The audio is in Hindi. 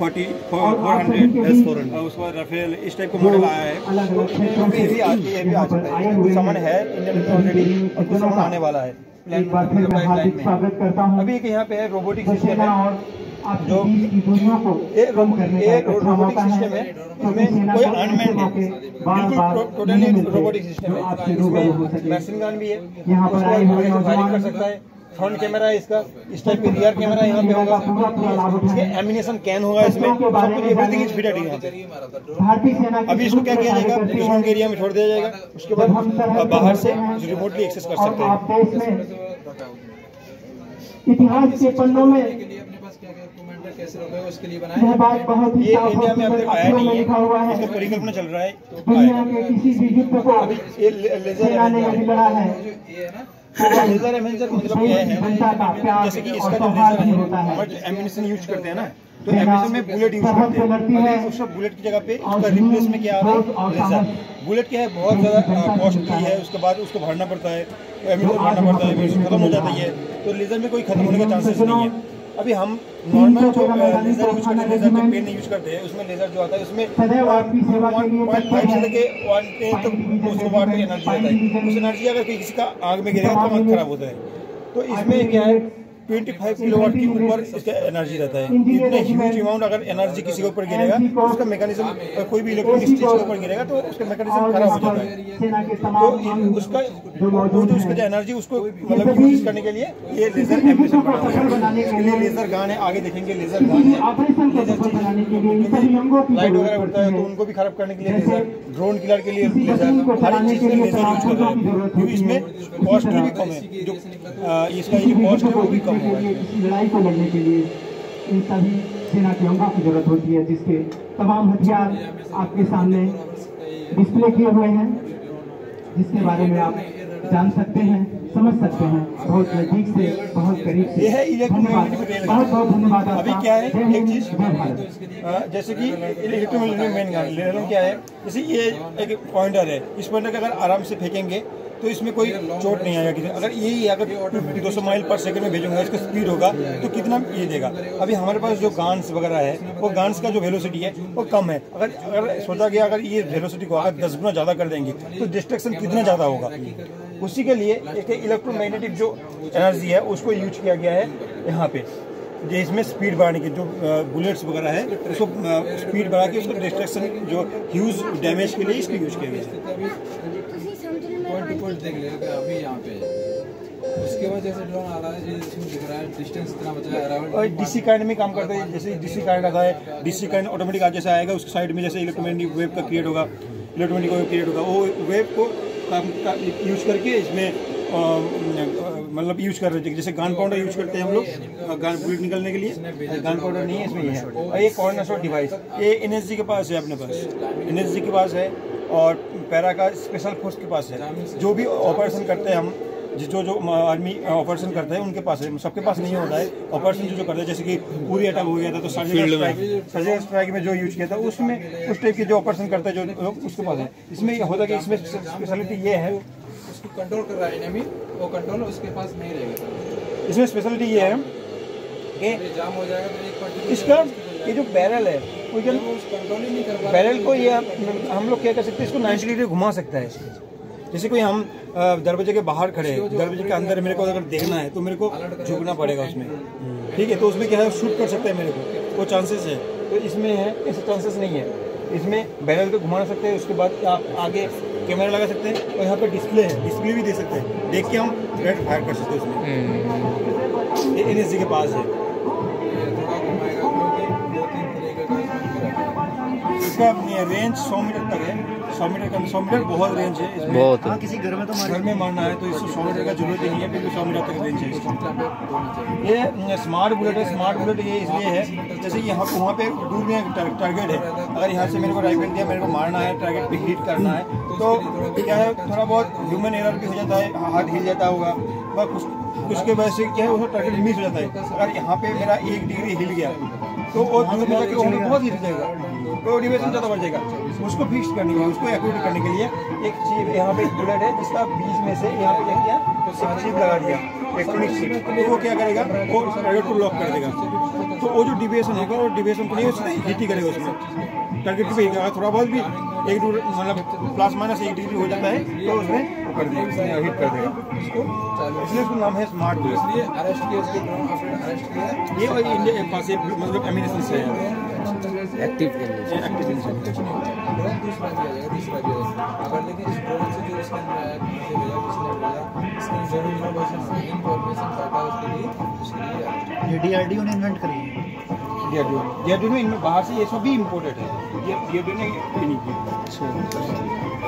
फोर्टी फोर हंड्रेड उसके बाद इस टाइप का मॉडल आया है। तो ये भी आ ये भी आ सकता है। सामान है। इंडियन ऑलरेडी और कुछ सामान आने वाला है। प्लान एक बार फिर मैं हार्दिक स्वागत करता हूँ। अभी एक यहाँ पे है रोबोटिक सिस्टम है। जो- एक कम करने का एक एक अच्छा रोबोटिक सिस्टम है। इसमें कोई है। बिल्कुल टोटली रोबोटिक सिस्टम है। हो इसमें गन भी है। उसके फायरिंग कर सकता है। फ्रंट कैमरा है इसका इस टाइप के रियर कैमरा यहाँ पे होगा। इसके एमिनेशन कैन होगा इसमें। एवरीथिंग इज़ फिटेड यहाँ पे। भारतीय सेना की अभी इसको क्या किया जाएगा? के एरिया में छोड़ दिया जाएगा। उसके बाद बाहर से रिमोटली एक्सेस कर सकते हैं। इतिहास के पन्नों में है उसके लिए यह बात बहुत ही ये इंडिया में तक आया नहीं लिखा हुआ है। इसका परिकल्पना चल रहा है। तो दुनिया के किसी भी युद्ध को अभी ये लेजर है। ये है ना है। लेजर मतलब ये है। जैसे कि इसका जो लेजर है है। बट एम्यूनिशन यूज़ करते हैं ना। तो में बुलेट यूज़ करते हैं। उसका बुलेट की जगह पे उसका रिप्लेस में क्या आ रहा है लेजर बुलेट क्या है? बहुत ज़्यादा कॉस्टली है। उसके बाद उसको भरना पड़ता है। एमिनेशन भरना पड़ता है। खत्म हो जाता है तो लेजर में कोई खत्म होने का चांसेस नहीं है। अभी हम नॉर्मल जो लेजर यूज़ करते हैं लेजर जो पेन नहीं यूज़ करते हैं उसमें लेजर जो आता है उसमें सदैव आपकी सेवा के लिए पॉइंट फाइव से लेके वन टेन तक उसको वाट की एनर्जी आता है। उस एनर्जी अगर किसी का आग में गिरेगा तो आग खराब होता है। तो इसमें क्या है? 25 किलोवाट के ऊपर इसका एनर्जी रहता है। इतना ह्यूज अमाउंट अगर एनर्जी किसी के ऊपर गिरेगा तो उसका मैकेनिज्म कोई भी इलेक्ट्रॉनिक चीज़ के ऊपर गिरेगा तो उसका मैकेनिज्म खराब हो जाता है। तो उसका जो वो जो उसका जो एनर्जी उसको मतलब यूज़ करने के लिए ये लेजर है बनाने के इसके लिए लेजर गान है आगे देखेंगे लेजर गान है। लेजर चीज़ सभी अंगों की लाइट वगैरह उड़ता है तो उनको भी खराब करने के लिए लेजर ड्रोन किलर के लिए लेजर हर चीज़ के में लिए लेजर यूज़ कर रहे हैं। क्योंकि इसमें। कॉस्ट भी कम है। जो इसका जो कॉस्ट है वो भी कम है लड़ाई को लड़ने के लिए इन सभी सेना के अंगों की ज़रूरत होती है जिसके तमाम हथियार आपके सामने डिस्प्ले किए हुए हैं। जिसके बारे में आप जान सकते हैं समझ सकते हैं। बहुत नज़दीक से बहुत करीब से। है धन्यवाद। बहुत बहुत धन्यवाद अभी क्या है एक चीज़ आ, जैसे कि इलेक्ट्रोमैग्नेटिक मेन गाड़ी क्या है जैसे ये एक पॉइंटर है इस पॉइंटर के अगर आराम से फेंकेंगे तो इसमें कोई चोट नहीं आएगा किसी अगर यही अगर दो सौ माइल पर सेकंड में भेजूँगा, इसका स्पीड होगा तो कितना ये देगा? अभी हमारे पास जो गांस वगैरह है, वो गांस का जो वेलोसिटी है, वो कम है। अगर अगर सोचा गया, अगर ये वेलोसिटी को अगर दस गुना ज़्यादा कर देंगे तो डिस्ट्रक्शन कितना ज़्यादा होगा? उसी के लिए एक तो इलेक्ट्रोमैग्नेटिक जो एनर्जी है, उसको यूज़ किया गया है यहाँ पे। इसमें स्पीड बढ़ाने की, जो बुलेट्स वगैरह है, उसको स्पीड बढ़ा के उसको डिस्ट्रक्शन जो ह्यूज डैमेज के लिए इसको यूज़ किया गया है। पॉइंट पॉइंट देख लेगा अभी यहाँ पे उसके बाद जैसे ड्रोन आ रहा है इसमें दिख रहा है डिस्टेंस इतना बचा है और अराउंड डीसी करंट में काम करता है जैसे डीसी करंट आता है डीसी करंट ऑटोमेटिक आज जैसे आएगा उसके साइड में जैसे इलेक्ट्रोमैग्नेटिक वेव का क्रिएट होगा इलेक्ट्रोमैग्नेटिक वेव क्रिएट होगा वो वेव को यूज़ करके इसमें मतलब यूज़ कर रहे थे। जैसे गान पाउडर यूज़ करते हैं हम लोग गान बुलेट निकलने के लिए गान पाउडर नहीं है इसमें ये है। और ये कॉर्नर शॉट डिवाइस ये एन के पास है अपने पास। एन के पास है और पैरा का स्पेशल फोर्स के पास है। जो भी ऑपरेशन करते हैं हम जो जो आर्मी ऑपरेशन करते हैं उनके पास है। सबके पास नहीं होता है। ऑपरेशन जो जो करते हैं जैसे कि पूरी अटैक हो गया था तो सर्जिकल स्ट्राइक सर्जिकल स्ट्राइक में जो यूज़ किया था उसमें उस टाइप के जो ऑपरेशन करते हैं जो लोग उसके पास है। इसमें ये होता है कि इसमें स्पेशलिटी ये है। उसको कंट्रोल कर रहा है एनिमी वो कंट्रोल उसके पास नहीं रहेगा। इसमें स्पेशलिटी ये है कि जाम हो जाएगा तो इसका ये जो बैरल है वो जो कंट्रोल ही नहीं कर पा बैरल को ये हम लोग क्या कर सकते हैं इसको 90 डिग्री घुमा सकता है। जैसे कोई हम दरवाजे के बाहर खड़े हैं दरवाजे के अंदर मेरे को अगर देखना है तो मेरे को झुकना पड़ेगा उसमें। ठीक है तो उसमें क्या है शूट कर सकते हैं मेरे को। वो चांसेस है। तो इसमें है ऐसे चांसेस नहीं है। इसमें बैरल को घुमा सकते हैं उसके बाद आप आगे कैमरा लगा सकते हैं और यहाँ पे डिस्प्ले है डिस्प्ले भी दे सकते हैं। देख के हम डायरेक्ट फायर कर सकते हैं उसमें। एन के पास है। इसका रेंज 100 मीटर तक है। 100 मीटर का 100 मीटर बहुत रेंज है इसमें। बहुत है। किसी घर में तो घर में मारना है तो इसको 100 मीटर का ज़रूरत नहीं है क्योंकि 100 मीटर तक रेंज है इसकी। ये स्मार्ट बुलेट है स्मार्ट बुलेट ये इसलिए है जैसे यहाँ वहाँ पे दूर में टारगेट है। अगर यहाँ से मेरे को राइफल दिया मेरे को मारना है टारगेट पे हिट करना है तो क्या है थोड़ा बहुत ह्यूमन एरर भी हो जाता है हाथ हिल जाता होगा। व कुछ कुछ के वजह से क्या है वो टारगेट मिस हो जाता है। अगर यहाँ पे मेरा एक डिग्री हिल गया तो वो दूर में जाके बहुत हिल जाएगा। तो ज़्यादा बढ़ जाएगा। उसको फिक्स करने के लिए उसको एक्यूरेट करने के लिए एक चीज़ यहाँ पे बुलेट है जिसका बीच में से यहाँ पे क्या किया? तो चिप लगा दिया इलेक्ट्रॉनिक चिप तो वो क्या करेगा? वो टारगेट को लॉक कर देगा। तो वो जो डिविएशन होगा वो डिविएशन को नहीं उसमें हिट ही करेगा उसमें। टारगेट पे अगर थोड़ा बहुत भी एक डिग्री मतलब प्लस माइनस एक डिग्री हो जाता है तो उसमें कर देगा। हिट कर देगा। चालू। इसलिए उसका नाम है स्मार्ट इसलिए अरेस्ट किया उसके ड्रोन अरेस्ट किया ये इंडिया के पास एक मतलब एमिनेशन से है। एक्टिव ड्रोन दूसरा दिया जाएगा तीसरा दिया जाएगा अगर लेकिन इस ड्रोन से जो इसके अंदर आया किसी भेजा किसने भेजा इसकी जो इन्फॉर्मेशन इन्फॉर्मेशन डाटा उसके लिए उसके लिए ये डीआरडीओ ने इन्वेंट करी है। डीआरडीओ डीआरडीओ में बाहर से ये सब भी इम्पोर्टेड है। ये डीआरडीओ ने नहीं किया।